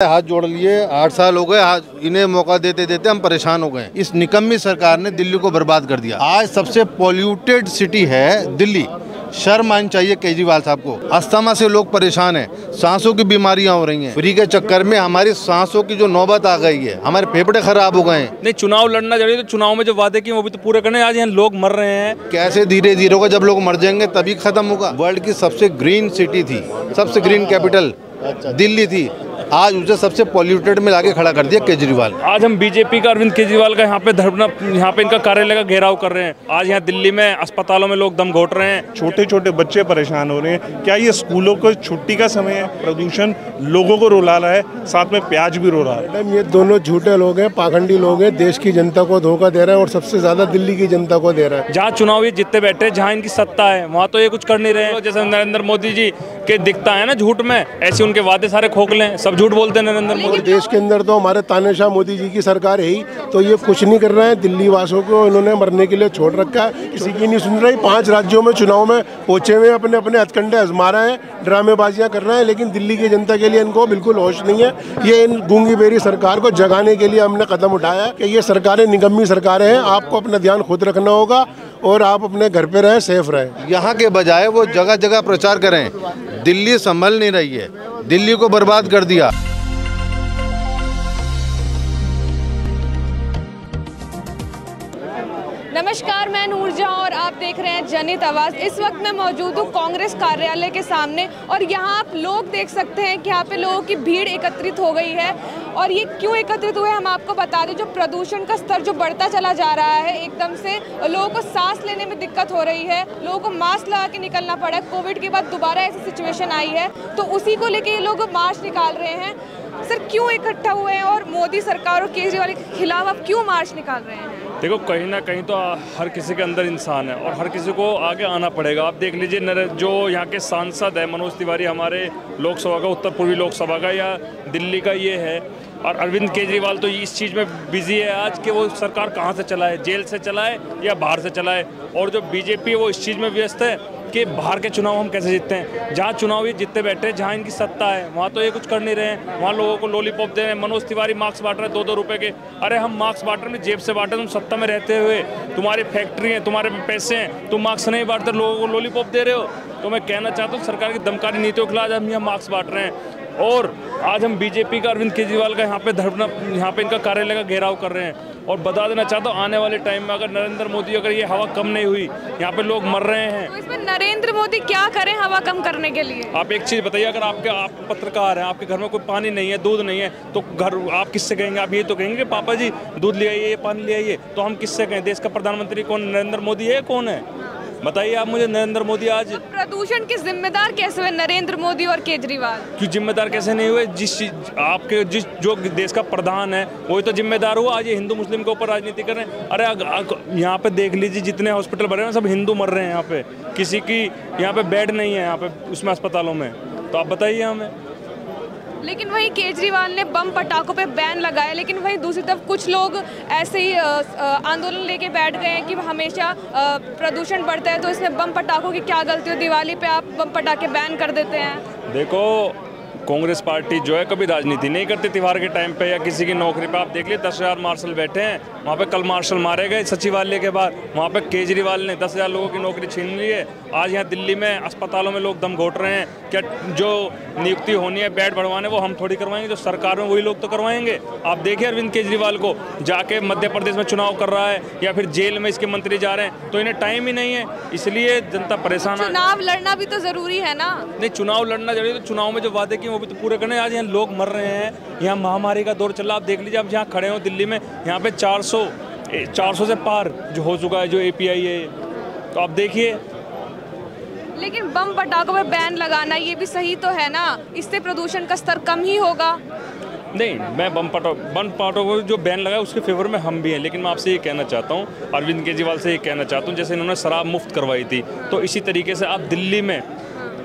हाथ जोड़ लिए आठ साल हो गए इन्हें मौका देते देते हम परेशान हो गए इस निकम्मी सरकार ने दिल्ली को बर्बाद कर दिया। आज सबसे पॉल्यूटेड सिटी है दिल्ली। शर्म आनी चाहिए केजरीवाल साहब को। अस्थमा से लोग परेशान हैं। सांसों की बीमारियाँ हो रही हैं। फ्री के चक्कर में हमारी सांसों की जो नौबत आ गई है हमारे फेफड़े खराब हो गए हैं। नहीं चुनाव लड़ना ज़रूरी तो चुनाव में जो वादे किए वो भी तो पूरे करने आज यहाँ लोग मर रहे हैं। कैसे धीरे धीरे होगा? जब लोग मर जाएँगे तभी खत्म होगा। वर्ल्ड की सबसे ग्रीन सिटी थी। सबसे ग्रीन कैपिटल दिल्ली थी। आज उसे सबसे पॉल्यूटेड में लाके खड़ा कर दिया केजरीवाल। आज हम बीजेपी का अरविंद केजरीवाल का यहाँ पे धरना यहाँ पे इनका कार्यालय का घेराव कर रहे हैं। आज यहाँ दिल्ली में अस्पतालों में लोग दम घोट रहे हैं। छोटे छोटे बच्चे परेशान हो रहे हैं। क्या ये स्कूलों को छुट्टी का समय है? प्रदूषण लोगों को रुला रहा है साथ में प्याज भी रो रहा है। मैडम ये दोनों झूठे लोग हैं पाखंडी लोग हैं देश की जनता को धोखा दे रहे हैं और सबसे ज़्यादा दिल्ली की जनता को दे रहा है। जहाँ चुनाव ये जितने बैठे जहाँ इनकी सत्ता है वहाँ तो ये कुछ कर नहीं रहे हैं। जैसे नरेंद्र मोदी जी के दिखता है ना झूठ में ऐसे उनके वादे सारे खोखले हैं। सब झूठ बोलते हैं नरेंद्र मोदी देश के अंदर तो हमारे तानाशाह मोदी जी की सरकार है ही तो ये कुछ नहीं कर रहे हैं। दिल्ली वासियों को इन्होंने मरने के लिए छोड़ रखा है। किसी की नहीं सुन रही। पाँच राज्यों में चुनाव में पहुँचे हुए अपने अपने हथकंडे आजमा रहे हैं, ड्रामेबाजियाँ कर रहे हैं, लेकिन दिल्ली की जनता के लिए इनको बिल्कुल होश नहीं है। ये इन गूँगी बेरी सरकार को जगाने के लिए हमने कदम उठाया है कि ये सरकारें निगमी सरकारें हैं। आपको अपना ध्यान खुद रखना होगा। और आप अपने घर पे रहें सेफ़ रहें। यहाँ के बजाय वो जगह जगह प्रचार करें। दिल्ली संभल नहीं रही है। दिल्ली को बर्बाद कर दिया। नमस्कार मैं नूरजा और आप देख रहे हैं जनित आवाज़। इस वक्त मैं मौजूद हूँ कांग्रेस कार्यालय के सामने और यहाँ आप लोग देख सकते हैं कि यहाँ पे लोगों की भीड़ एकत्रित हो गई है और ये क्यों एकत्रित हुए हम आपको बता दें, जो प्रदूषण का स्तर जो बढ़ता चला जा रहा है, एकदम से लोगों को सांस लेने में दिक्कत हो रही है, लोगों को मास्क लगा के निकलना पड़ा कोविड के बाद दोबारा ऐसी सिचुएशन आई है तो उसी को लेके ये लोग मार्च निकाल रहे हैं। सर, क्यों इकट्ठा हुए हैं और मोदी सरकार और केजरीवाल के खिलाफ आप क्यों मार्च निकाल रहे हैं? देखो, कहीं ना कहीं तो हर किसी के अंदर इंसान है और हर किसी को आगे आना पड़ेगा। आप देख लीजिए जो यहाँ के सांसद है, मनोज तिवारी हमारे लोकसभा का, उत्तर पूर्वी लोकसभा का या दिल्ली का ये है। और अरविंद केजरीवाल तो इस चीज़ में बिज़ी है आज कि वो सरकार कहाँ से चलाए? जेल से चलाए या बाहर से चलाए? और जो बीजेपी है, वो इस चीज़ में व्यस्त है। कि बाहर के चुनाव हम कैसे जीतते हैं? जहाँ चुनाव ये जीतते बैठे हैं, जहाँ इनकी सत्ता है वहाँ तो ये कुछ कर नहीं रहे हैं। वहाँ लोगों को लॉलीपॉप दे रहे हैं। मनोज तिवारी मार्क्स बांट रहे हैं दो दो रुपए के। अरे हम मार्क्स बांट रहे हैं जेब से बांट रहे तुम सत्ता में रहते हुए। तुम्हारी फैक्ट्री है तुम्हारे पैसे हैं तुम मार्क्स नहीं बांटते लोगों को लॉलीपॉप दे रहे हो। तो मैं कहना चाहता हूँ सरकार की दमकारी नीतियों के खिलाफ हम यहाँ मार्क्स बांट रहे हैं। और आज हम बीजेपी का अरविंद केजरीवाल का यहाँ पे धरना यहाँ पे इनका कार्यालय का घेराव कर रहे हैं। और बता देना चाहता हूँ आने वाले टाइम में अगर नरेंद्र मोदी अगर ये हवा कम नहीं हुई यहाँ पे लोग मर रहे हैं। तो इसमें नरेंद्र मोदी क्या करें हवा कम करने के लिए? आप एक चीज़ बताइए अगर आपके आप पत्रकार हैं आपके घर में कोई पानी नहीं है दूध नहीं है तो घर आप किससे कहेंगे? आप ये तो कहेंगे कि पापा जी दूध ले आइए पानी ले आइए तो हम किससे कहें? देश का प्रधानमंत्री कौन? नरेंद्र मोदी है कौन है? बताइए आप मुझे नरेंद्र मोदी आज प्रदूषण के जिम्मेदार कैसे हुए? नरेंद्र मोदी और केजरीवाल। क्यों जिम्मेदार कैसे नहीं हुए? जिस चीज- आपके जिस जो देश का प्रधान है वही तो जिम्मेदार हुआ। आज ये हिंदू मुस्लिम के ऊपर राजनीति कर रहे हैं। अरे यहाँ पे देख लीजिए जितने हॉस्पिटल बने हैं सब हिंदू मर रहे हैं यहाँ पे। किसी की यहाँ पे बेड नहीं है यहाँ पे उसमें अस्पतालों में। तो आप बताइए हमें। लेकिन वहीं केजरीवाल ने बम पटाखों पे बैन लगाया, लेकिन वहीं दूसरी तरफ़ कुछ लोग ऐसे ही आंदोलन लेके बैठ गए हैं कि हमेशा प्रदूषण बढ़ता है तो इसमें बम पटाखों की क्या गलती हो? दिवाली पे आप बम पटाखे बैन कर देते हैं। देखो कांग्रेस पार्टी जो है कभी राजनीति नहीं करती त्योहार के टाइम पे या किसी की नौकरी पे। आप देख लिए दस हज़ार मार्शल बैठे हैं वहाँ पे कल मार्शल मारे गए सचिवालय के बाद वहाँ पे केजरीवाल ने दस हज़ार लोगों की नौकरी छीन ली है। आज यहाँ दिल्ली में अस्पतालों में लोग दम घोट रहे हैं क्या जो नियुक्ति होनी है बेड बढ़वाने वो हम थोड़ी करवाएँगे जो सरकार में वही लोग तो करवाएँगे। आप देखिए अरविंद केजरीवाल को जाके मध्य प्रदेश में चुनाव कर रहा है या फिर जेल में इसके मंत्री जा रहे हैं तो इन्हें टाइम ही नहीं है। इसलिए जनता परेशान है। चुनाव लड़ना भी तो ज़रूरी है ना। नहीं चुनाव लड़ना ज़रूरी है तो चुनाव में जो वादे की वो भी तो पूरे करने आज यहाँ लोग मर रहे हैं। यहाँ महामारी का दौर चल रहा है। आप देख लीजिए आप जहाँ खड़े हो दिल्ली में यहाँ पे 400 400 से पार जो हो चुका है जो एपीआई है। तो आप देखिए। लेकिन बम पटाखों पे बैन लगाना ये भी सही तो है ना? इससे प्रदूषण का स्तर कम ही होगा। नहीं मैं बम पटो बम पाटो को जो बैन लगा उसके फेवर में हम भी हैं। लेकिन मैं आपसे ये कहना चाहता हूँ अरविंद केजरीवाल से ये कहना चाहता हूँ जैसे इन्होंने शराब मुफ़्त करवाई थी तो इसी तरीके से आप दिल्ली में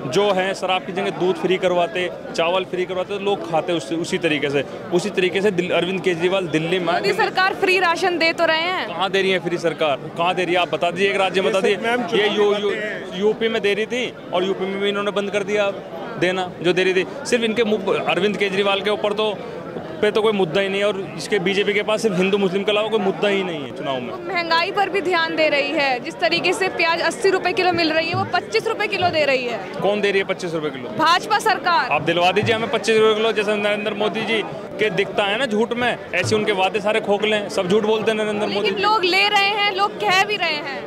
जो है शराब की जगह दूध फ्री करवाते चावल फ्री करवाते तो लोग खाते उस, उसी तरीके से। उसी तरीके से अरविंद केजरीवाल दिल्ली में मोदी सरकार फ्री राशन दे तो रहे हैं। कहाँ दे रही है फ्री सरकार? कहाँ दे रही है? आप बता दीजिए एक राज्य बता दिए दीजिए। ये यू, यू, यूपी में दे रही थी और यूपी में भी इन्होंने बंद कर दिया देना जो दे रही थी। सिर्फ़ इनके मुख- अरविंद केजरीवाल के ऊपर तो पे तो कोई मुद्दा ही नहीं है और इसके बीजेपी के पास सिर्फ़ हिंदू मुस्लिम के अलावा कोई मुद्दा ही नहीं है चुनाव में। महँगाई पर भी ध्यान दे रही है। जिस तरीके से प्याज अस्सी रुपए किलो मिल रही है वो पच्चीस रुपए किलो दे रही है। कौन दे रही है पच्चीस रुपए किलो? भाजपा सरकार। आप दिलवा दीजिए हमें पच्चीस रुपए किलो जैसे नरेंद्र मोदी जी के दिखता है ना झूठ में ऐसे उनके वादे सारे खोखले हैं सब झूठ बोलते हैं नरेंद्र मोदी लोग ले रहे हैं लोग कह भी रहे हैं।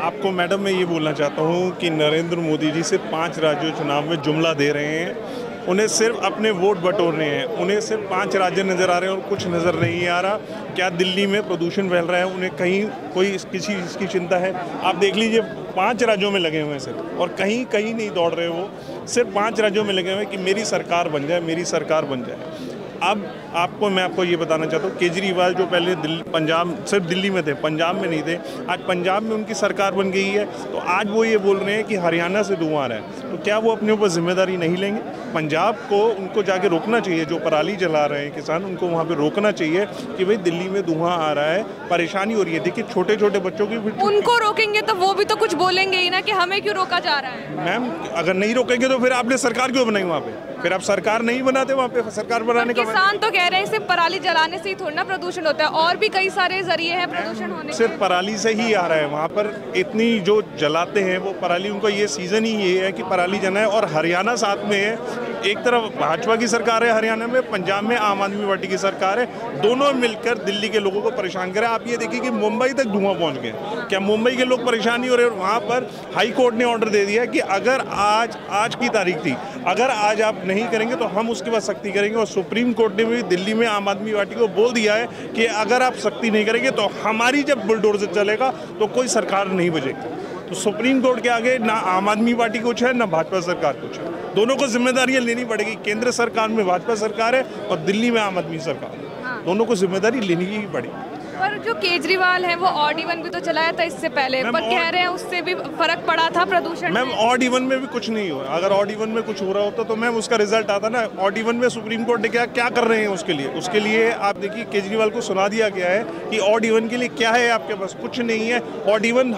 आपको मैडम मैं ये बोलना चाहता हूँ कि नरेंद्र मोदी जी सिर्फ़ पाँच राज्यों चुनाव में जुमला दे रहे हैं। उन्हें सिर्फ़ अपने वोट बटोरने हैं। उन्हें सिर्फ़ पाँच राज्य नज़र आ रहे हैं और कुछ नज़र नहीं आ रहा। क्या दिल्ली में प्रदूषण फैल रहा है? उन्हें कहीं कोई किसी, इसकी चिंता है? आप देख लीजिए, पाँच राज्यों में लगे हुए हैं सिर्फ़। और कहीं कहीं नहीं दौड़ रहे वो। सिर्फ़ पाँच राज्यों में लगे हुए हैं कि मेरी सरकार बन जाए, मेरी सरकार बन जाए। अब आपको मैं आपको ये बताना चाहता हूँ केजरीवाल जो पहले दिल्ली पंजाब सिर्फ़ दिल्ली में थे पंजाब में नहीं थे आज पंजाब में उनकी सरकार बन गई है तो आज वो ये बोल रहे हैं कि हरियाणा से धुआँ आ रहा है तो क्या वो अपने ऊपर ज़िम्मेदारी नहीं लेंगे? पंजाब को उनको जाके रोकना चाहिए जो पराली जला रहे हैं किसान उनको वहाँ पर रोकना चाहिए कि भाई दिल्ली में धुआँ आ रहा है परेशानी हो रही है। देखिए छोटे छोटे बच्चों की उनको रोकेंगे तो वो भी तो कुछ बोलेंगे ही ना कि हमें क्यों रोका जा रहा है? मैम अगर नहीं रोकेंगे तो फिर आपने सरकार क्यों बनाई वहाँ पे? फिर आप सरकार नहीं बनाते वहाँ पे? सरकार बनाने का किसान तो कह रहे हैं सिर्फ़ पराली जलाने से ही थोड़ा ना प्रदूषण होता है। और भी कई सारे ज़रिए हैं प्रदूषण होने सिर्फ़ पराली से ही आ रहा है। वहाँ पर इतनी जो जलाते हैं वो पराली उनका ये सीज़न ही ये है कि पराली जलाएँ। और हरियाणा साथ में है एक तरफ़ भाजपा की सरकार है हरियाणा में, पंजाब में, आम आदमी पार्टी की सरकार है। दोनों मिलकर दिल्ली के लोगों को परेशान करें। आप ये देखिए कि मुंबई तक धुआँ पहुँच गए क्या मुंबई के लोग परेशान नहीं हो रहे? वहाँ पर हाई कोर्ट ने ऑर्डर दे दिया कि अगर आज आज की तारीख थी, अगर आज आप नहीं करेंगे तो हम उसके बाद सख्ती करेंगे। और सुप्रीम कोर्ट ने भी दिल्ली में आम आदमी पार्टी को बोल दिया है कि अगर आप सख्ती नहीं करेंगे तो हमारी जब बुलडोजर चलेगा तो कोई सरकार नहीं बजेगी। तो सुप्रीम कोर्ट के आगे ना आम आदमी पार्टी कुछ है ना भाजपा सरकार कुछ है दोनों को जिम्मेदारियाँ लेनी पड़ेगी। केंद्र सरकार में भाजपा सरकार है और दिल्ली में आम आदमी सरकार है। दोनों को ज़िम्मेदारी लेनी ही पड़ेगी। पर जो केजरीवाल है वो ऑड इवन भी तो चलाया था इससे पहले पर कह रहे हैं उससे भी फ़र्क पड़ा था प्रदूषण मैम ऑड इवन में भी कुछ नहीं हुआ। अगर ऑड इवन में कुछ हो रहा होता तो मैम उसका रिज़ल्ट आता ना। ऑड इवन में सुप्रीम कोर्ट ने क्या क्या कर रहे हैं उसके लिए? उसके लिए आप देखिए केजरीवाल को सुना दिया गया है कि ऑड इवन के लिए क्या है आपके पास? कुछ नहीं है। ऑड इवन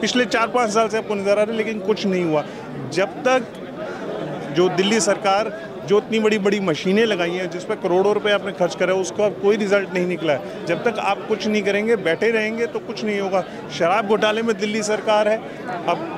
पिछले चार पाँच साल से आपको नज़र आ रहा है लेकिन कुछ नहीं हुआ। जब तक जो दिल्ली सरकार जो इतनी बड़ी बड़ी मशीनें लगाई हैं, जिस पर करोड़ों रुपए आपने खर्च करा है उसको अब कोई रिज़ल्ट नहीं निकला है। जब तक आप कुछ नहीं करेंगे, बैठे रहेंगे तो कुछ नहीं होगा। शराब घोटाले में दिल्ली सरकार है। अब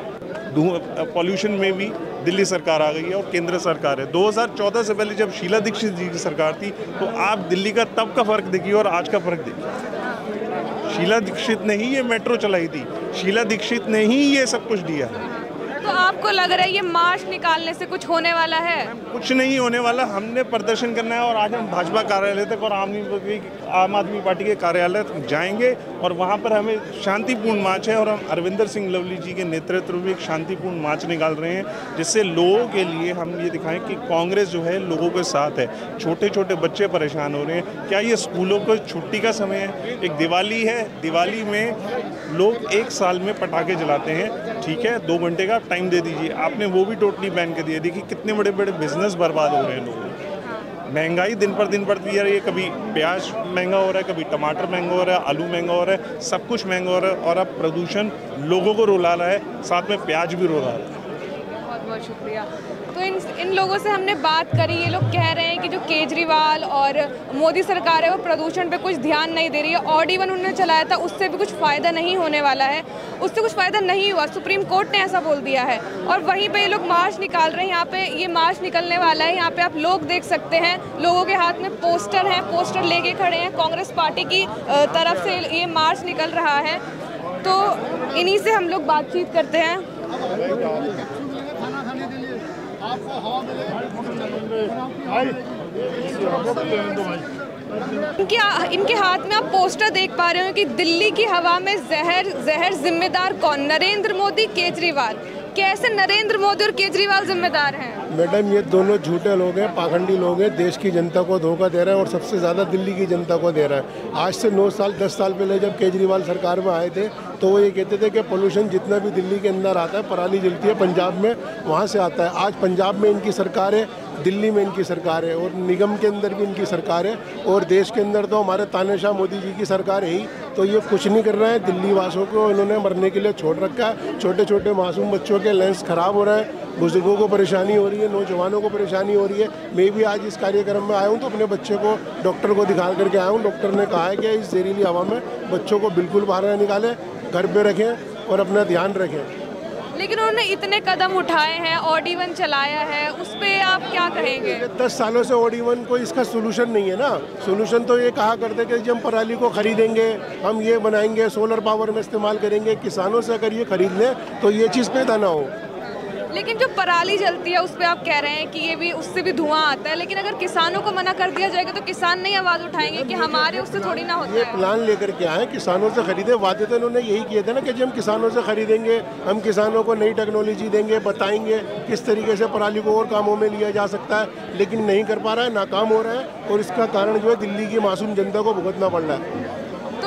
पॉल्यूशन में भी दिल्ली सरकार आ गई है और केंद्र सरकार है। 2014 से पहले जब शीला दीक्षित जी की सरकार थी तो आप दिल्ली का, तब का फ़र्क देखिए और आज का फ़र्क देखिए। शीला दीक्षित ने ही ये मेट्रो चलाई थी। शीला दीक्षित ने ही ये सब कुछ दिया है। तो आपको लग रहा है ये मार्च निकालने से कुछ होने वाला है? कुछ नहीं होने वाला। हमने प्रदर्शन करना है और आज हम भाजपा कार्यालय तक और आम आदमी आम आदमी पार्टी के कार्यालय तक जाएँगे और वहाँ पर हमें शांतिपूर्ण मार्च है और हम अरविंदर सिंह लवली जी के नेतृत्व में एक शांतिपूर्ण मार्च निकाल रहे हैं, जिससे लोगों के लिए हम ये दिखाएँ कि कांग्रेस जो है लोगों के साथ है। छोटे छोटे बच्चे परेशान हो रहे हैं। क्या ये स्कूलों को छुट्टी का समय है? एक दिवाली है। दिवाली में लोग एक साल में पटाखे जलाते हैं। ठीक है? दो घंटे का टाइम दे दीजिए। आपने वो भी टोटली बैन कर दिया। देखिए कितने बड़े बड़े बिज़नेस बर्बाद हो रहे हैं लोगों के। महँगाई दिन पर दिन बढ़ती जा रही है। कभी प्याज महँगा हो रहा है कभी टमाटर महँगा हो रहा है आलू महँगा हो रहा है सब कुछ महँगा हो रहा है और अब प्रदूषण लोगों को रुला रहा है साथ में प्याज भी रुला रहा है। बहुत बहुत शुक्रिया। तो इन इन लोगों से हमने बात करी। ये लोग कह रहे हैं कि जो केजरीवाल और मोदी सरकार है, वो प्रदूषण पे कुछ ध्यान नहीं दे रही है। ऑडी वन उन्होंने चलाया था, उससे भी कुछ फ़ायदा नहीं होने वाला है। उससे कुछ फ़ायदा नहीं हुआ। सुप्रीम कोर्ट ने ऐसा बोल दिया है। और वहीं पर ये लोग मार्च निकाल रहे हैं। यहाँ पे ये मार्च निकलने वाला है। यहाँ पे आप लोग देख सकते हैं, लोगों के हाथ में पोस्टर हैं, पोस्टर लेके खड़े हैं। कांग्रेस पार्टी की तरफ़ से ये मार्च निकल रहा है। तो इन्हीं से हम लोग बातचीत करते हैं। इनके इनके हाथ में आप पोस्टर देख पा रहे हो कि दिल्ली की हवा में जहर जहर जिम्मेदार कौन? नरेंद्र मोदी केजरीवाल। कैसे नरेंद्र मोदी और केजरीवाल जिम्मेदार हैं? मैडम, ये दोनों झूठे लोग हैं, पाखंडी लोग हैं, देश की जनता को धोखा दे रहे हैं और सबसे ज़्यादा दिल्ली की जनता को दे रहा है। आज से नौ साल, दस साल पहले जब केजरीवाल सरकार में आए थे तो वो ये कहते थे कि पोल्यूशन जितना भी दिल्ली के अंदर आता है, पराली जलती है, पंजाब में वहाँ से आता है। आज पंजाब में इनकी सरकार है दिल्ली में इनकी सरकार है और निगम के अंदर भी इनकी सरकार है और देश के अंदर तो हमारे तानेशाह मोदी जी की सरकार है ही। तो ये कुछ नहीं कर रहे हैं। दिल्ली वासियों को इन्होंने मरने के लिए छोड़ रखा है। छोटे छोटे मासूम बच्चों के लेंस खराब हो रहे हैं। बुज़ुर्गों को परेशानी हो रही है, नौजवानों को परेशानी हो रही है। मैं भी आज इस कार्यक्रम में आया हूँ तो अपने बच्चे को, डॉक्टर को दिखा करके आया हूँ। डॉक्टर ने कहा है कि इस जहरीली हवा में बच्चों को बिल्कुल बाहर निकालें, घर पर रखें और अपना ध्यान रखें। लेकिन उन्होंने इतने कदम उठाए हैं ऑडी वन चलाया है, उस पर आप क्या कहेंगे? दस सालों से ऑडी वन कोई इसका सोल्यूशन नहीं है ना। सोल्यूशन तो ये कहा करते कि हम पराली को खरीदेंगे, हम ये बनाएँगे सोलर पावर में इस्तेमाल करेंगे। किसानों से अगर ये खरीद लें तो ये चीज़ पैदा ना हो। लेकिन जो पराली जलती है उस पर आप कह रहे हैं कि ये भी उससे भी धुआँ आता है लेकिन अगर किसानों को मना कर दिया जाएगा तो किसान नहीं आवाज़ उठाएँगे कि हमारे उससे थोड़ी ना होता ये है। प्लान लेकर के आए किसानों से खरीदे। वादे तो इन्होंने यही किए थे ना कि जब हम किसानों से खरीदेंगे हम किसानों को नई टेक्नोलॉजी देंगे बताएँगे किस तरीके से पराली को और कामों में लिया जा सकता है लेकिन नहीं कर पा रहा है नाकाम हो रहा है और इसका कारण जो है दिल्ली की मासूम जनता को भुगतना पड़ रहा है।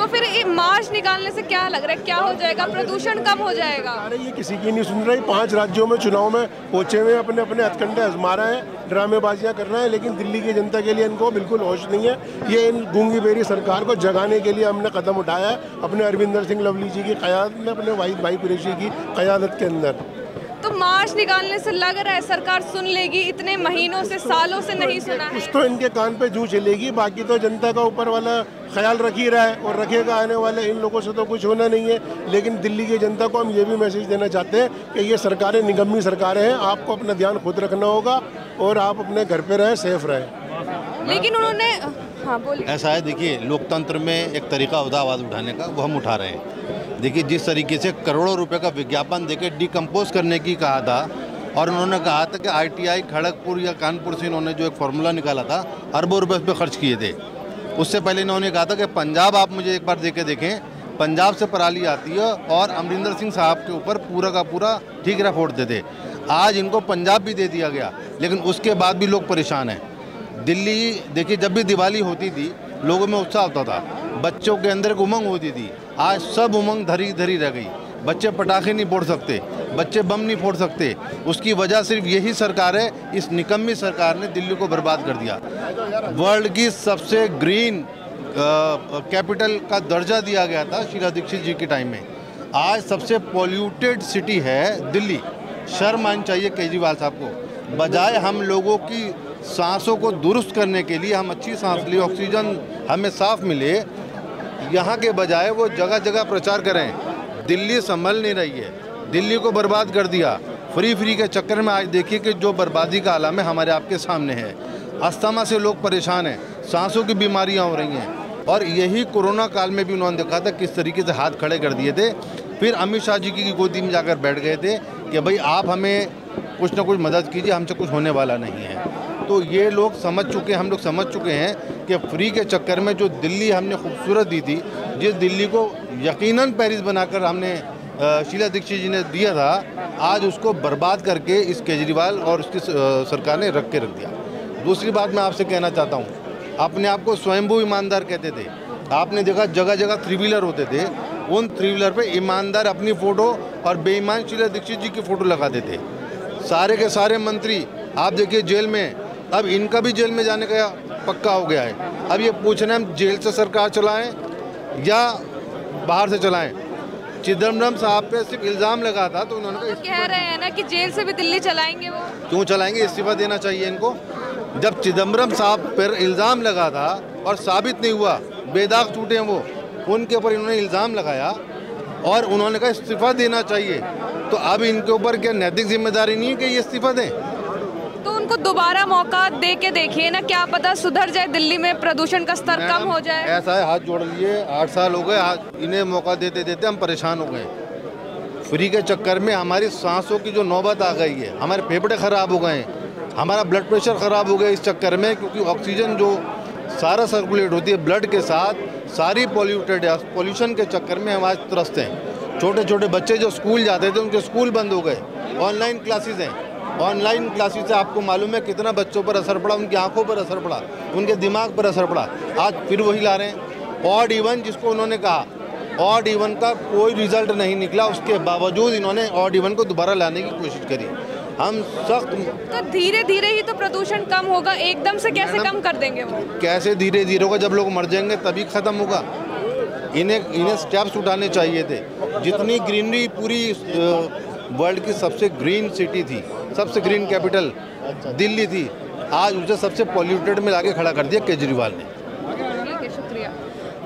तो फिर ये मार्च निकालने से क्या लग रहा है? क्या हो जाएगा? प्रदूषण कम हो जाएगा। अरे, ये किसी की नहीं सुन रही। पाँच राज्यों में, चुनाव में पहुँचे हुए अपने अपने हथकंडे आजमा रहे हैं, ड्रामेबाजियाँ कर रहे हैं, लेकिन दिल्ली की जनता के लिए इनको बिल्कुल होश नहीं है। ये इन गूँगी बेरी सरकार को जगाने के लिए हमने कदम उठाया है, अपने अरविंदर सिंह लवली जी की क्यादत में, अपने वाहिद भाई कुरैशी की क्यादत के अंदर। तो मार्च निकालने से लग रहा है सरकार सुन लेगी इतने महीनों से सालों से नहीं सुना है। कुछ तो इनके कान पे जू चलेगी बाकी तो जनता का ऊपर वाला ख्याल रख ही रहा है और रखेगा आने वाले इन लोगों से तो कुछ होना नहीं है। लेकिन दिल्ली की जनता को हम ये भी मैसेज देना चाहते हैं कि ये सरकारें निगमी सरकारें हैं आपको अपना ध्यान खुद रखना होगा और आप अपने घर पे रहें सेफ़ रहें। लेकिन उन्होंने हाँ बोलिए। ऐसा है देखिए लोकतंत्र में एक तरीका होता आवाज़ उठाने का वो हम उठा रहे हैं। देखिए, जिस तरीके से करोड़ों रुपए का विज्ञापन देके डिकम्पोज करने की कहा था, और उन्होंने कहा था कि आईटीआई खड़गपुर या कानपुर से इन्होंने जो एक फार्मूला निकाला था, अरबों रुपए उस पर खर्च किए थे। उससे पहले इन्होंने कहा था कि पंजाब आप मुझे एक बार दे देखें, पंजाब से पराली आती है और अमरिंदर सिंह साहब के ऊपर पूरा का पूरा ठीकरा फोड़ते थे आज इनको पंजाब भी दे दिया गया, लेकिन उसके बाद भी लोग परेशान हैं। दिल्ली, देखिए, जब भी दिवाली होती थी, लोगों में उत्साह होता था। बच्चों के अंदर एक उमंग होती थी आज सब उमंग धरी धरी रह गई। बच्चे पटाखे नहीं फोड़ सकते, बच्चे बम नहीं फोड़ सकते। उसकी वजह सिर्फ़ यही सरकार है, इस निकम्मी सरकार ने दिल्ली को बर्बाद कर दिया। वर्ल्ड की सबसे ग्रीन कैपिटल का दर्जा दिया गया था शीला दीक्षित जी के टाइम में। आज सबसे पॉल्यूटेड सिटी है दिल्ली। शर्म आनी चाहिए केजरीवाल साहब को। बजाय हम लोगों की सांसों को दुरुस्त करने के लिए हम अच्छी सांस लिए, ऑक्सीजन हमें साफ़ मिले यहाँ के बजाय वो जगह जगह प्रचार करें। दिल्ली संभल नहीं रही है। दिल्ली को बर्बाद कर दिया। फ्री फ्री के चक्कर में आज देखिए कि जो बर्बादी का आलम है हमारे आपके सामने है। अस्थमा से लोग परेशान हैं। सांसों की बीमारियाँ हो रही हैं। और यही कोरोना काल में भी उन्होंने देखा था किस तरीके से हाथ खड़े कर दिए थे। फिर अमित शाह जी की गोदी में जाकर बैठ गए थे कि, भाई, आप हमें कुछ ना कुछ मदद कीजिए, हमसे कुछ होने वाला नहीं है। तो ये लोग समझ चुके हैं हम लोग समझ चुके हैं कि फ्री के चक्कर में जो दिल्ली हमने खूबसूरत दी थी, जिस दिल्ली को यकीनन पेरिस बनाकर हमने शीला दीक्षित जी ने दिया था, आज उसको बर्बाद करके इस केजरीवाल और उसकी सरकार ने रख के रख दिया। दूसरी बात मैं आपसे कहना चाहता हूँ, अपने आप को स्वयंभू ईमानदार कहते थे। आपने देखा जगह जगह थ्री व्हीलर होते थे, उन थ्री व्हीलर पर ईमानदार अपनी फ़ोटो और बेईमान शीला दीक्षित जी की फ़ोटो लगाते थे सारे के सारे मंत्री, आप देखिए जेल में अब इनका भी जेल में जाने का पक्का हो गया है। अब ये पूछ रहे हैं हम जेल से सरकार चलाएँ या बाहर से चलाएँ? चिदम्बरम साहब पे सिर्फ़ इल्ज़ाम लगा था तो उन्होंने तो कह रहे हैं ना कि जेल से भी दिल्ली चलाएँगे वो। क्यों चलाएँगे? इस्तीफा देना चाहिए इनको। जब चिदम्बरम साहब पर इल्ज़ाम लगा था और साबित नहीं हुआ बेदाग टूटे हैं वो उनके ऊपर इन्होंने इल्ज़ाम लगाया और उन्होंने कहा इस्तीफा देना चाहिए। तो अब इनके ऊपर क्या नैतिक ज़िम्मेदारी नहीं है कि ये इस्तीफा दें? उनको दोबारा मौका दे के देखिए ना क्या पता सुधर जाए दिल्ली में प्रदूषण का स्तर कम हो जाए। ऐसा है हाथ जोड़ लिए आठ साल हो गए इन्हें मौका देते देते हम परेशान हो गए। फ्री के चक्कर में हमारी सांसों की जो नौबत आ गई है हमारे फेफड़े ख़राब हो गए हैं हमारा ब्लड प्रेशर ख़राब हो गया इस चक्कर में क्योंकि ऑक्सीजन जो सारा सर्कुलेट होती है ब्लड के साथ सारी पॉल्यूटेड है पॉल्यूशन के चक्कर में हम आज त्रस्त हैं। छोटे छोटे बच्चे जो स्कूल जाते थे उनके स्कूल बंद हो गए ऑनलाइन क्लासेस हैं। ऑनलाइन क्लासेस से आपको मालूम है कितना बच्चों पर असर पड़ा उनकी आँखों पर असर पड़ा उनके दिमाग पर असर पड़ा। आज फिर वही ला रहे हैं। ऑड इवन जिसको उन्होंने कहा ऑड इवन का कोई रिज़ल्ट नहीं निकला उसके बावजूद इन्होंने ऑड इवन को दोबारा लाने की कोशिश करी। हम सख्त तो धीरे धीरे ही तो प्रदूषण कम होगा एकदम से कैसे कम कर देंगे वो? कैसे धीरे धीरे होगा? जब लोग मर जाएँगे तभी ख़त्म होगा। इन्हें इन्हें स्टेप्स उठाने चाहिए थे। जितनी ग्रीनरी पूरी वर्ल्ड की सबसे ग्रीन सिटी थी, सबसे ग्रीन कैपिटल दिल्ली थी। आज उसे सबसे पॉल्यूटेड में लाके खड़ा कर दिया केजरीवाल ने। शुक्रिया।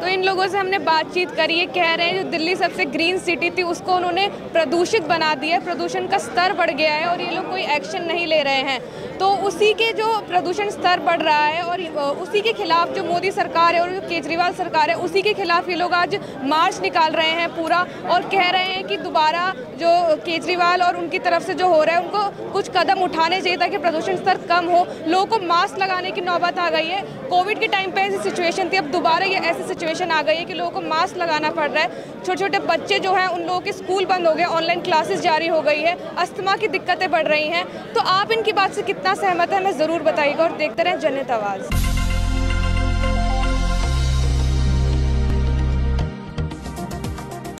तो इन लोगों से हमने बातचीत करी है कह रहे हैं जो दिल्ली सबसे ग्रीन सिटी थी, उसको उन्होंने प्रदूषित बना दिया प्रदूषण का स्तर बढ़ गया है और ये लोग कोई एक्शन नहीं ले रहे हैं। तो उसी के जो प्रदूषण स्तर बढ़ रहा है और उसी के खिलाफ जो मोदी सरकार है और जो केजरीवाल सरकार है, उसी के खिलाफ ये लोग आज मार्च निकाल रहे हैं पूरा और कह रहे हैं कि दोबारा जो केजरीवाल और उनकी तरफ़ से जो हो रहा है, उनको कुछ कदम उठाने चाहिए ताकि प्रदूषण स्तर कम हो। लोगों को मास्क लगाने की नौबत आ गई है। कोविड के टाइम पर ऐसी सिचुएशन थी, अब दोबारा ये ऐसी सिचुएशन आ गई है कि लोगों को मास्क लगाना पड़ रहा है। छोटे छोटे बच्चे जो हैं, उन लोगों के स्कूल बंद हो गए ऑनलाइन क्लासेस जारी हो गई है, अस्थमा की दिक्कतें बढ़ रही हैं। तो आप इनकी बात से कितना सहमत है हमें ज़रूर बताइएगा और देखते रहें जनता आवाज़।